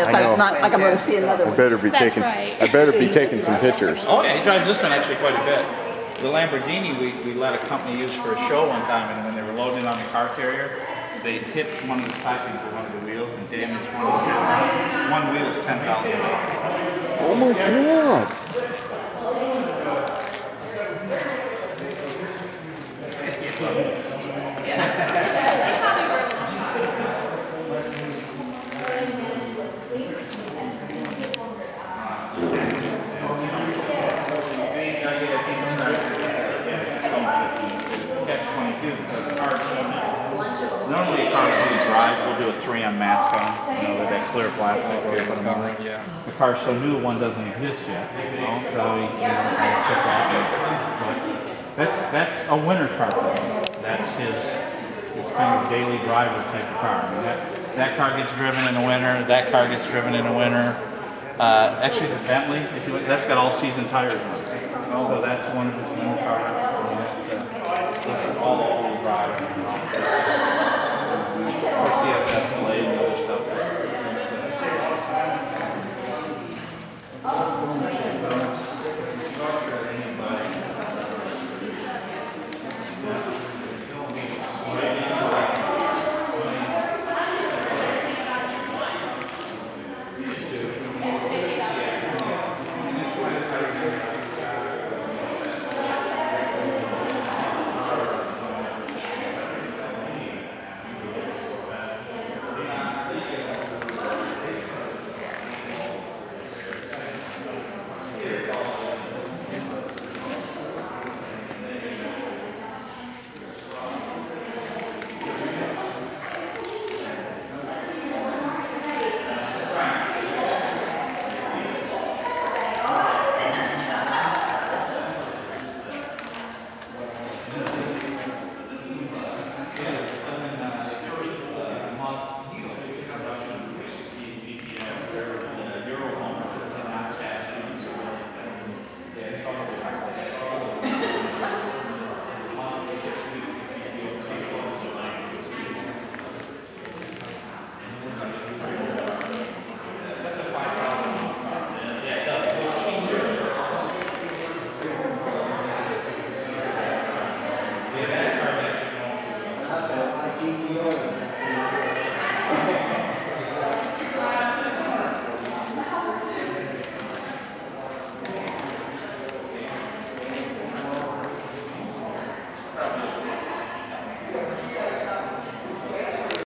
So I know. it's not like I'm going to see another I better be That's taking. right. I better be taking some pictures. Oh yeah, he drives this one actually quite a bit. The Lamborghini we, we let a company use for a show one time, and when they were loading it on the car carrier, they hit one of the side things with one of the wheels and damaged one of the wheels. One wheel is ten thousand dollars. Oh my god! Catch twenty-two the car's. Normally a car that we drive, we'll do a three on mask on, you know, with that clear plastic. where we put 'em on. Yeah. The car's so new, one doesn't exist yet. So you know, kind of took that. That's that's a winter car. That's his his kind of daily driver type of car. I mean, that that car gets driven in the winter. That car gets driven in the winter. Uh, actually, the Bentley, if you look, that's got all season tires on it. So that's one of his winter cars. Spirit. ETO